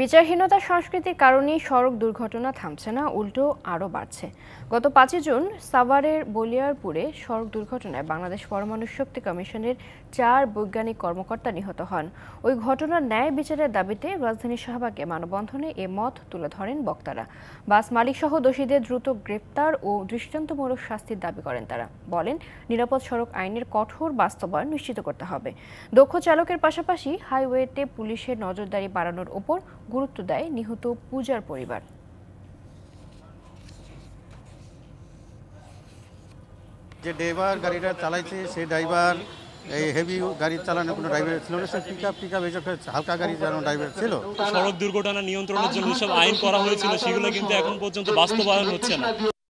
বিচারহীনতার সংস্কৃতির কারণেই সড়ক দুর্ঘটনা থামছে না, উল্টো আরও বাড়ছে। গত পাঁচই জুন সাভারের বলিয়ারপুরে সড়ক দুর্ঘটনায় বাংলাদেশ পরমাণু শক্তি কমিশনের চার বৈজ্ঞানিক কর্মকর্তা নিহত হন। ওই ঘটনার ন্যায় বিচারের দাবিতে রাজধানী শাহবাগে মানববন্ধনে এ মত তুলে ধরেন বক্তারা। বাস মালিকসহ দোষীদের দ্রুত গ্রেপ্তার ও দৃষ্টান্তমূলক শাস্তির দাবি করেন তারা। বলেন, নিরাপদ সড়ক আইনের কঠোর বাস্তবায়ন নিশ্চিত করতে হবে। দক্ষ চালকের পাশাপাশি হাইওয়েতে পুলিশের নজরদারি বাড়ানোর ওপর গুরুত্ব দেয় নিহত পূজার পরিবার। যে ড্রাইভার গাড়িটা চালাইছে সেই ড্রাইভার এই হেভি গাড়ি চালানো কোনো ড্রাইভার ছিল না। সে পিক আপ পিক আপ এইসব হালকা গাড়ি চালানো ড্রাইভার ছিল। সড়ক দুর্ঘটনা নিয়ন্ত্রণের জন্য যেসব আইন করা হয়েছিল সেগুলো কিন্তু এখন পর্যন্ত বাস্তবায়ন হচ্ছে না।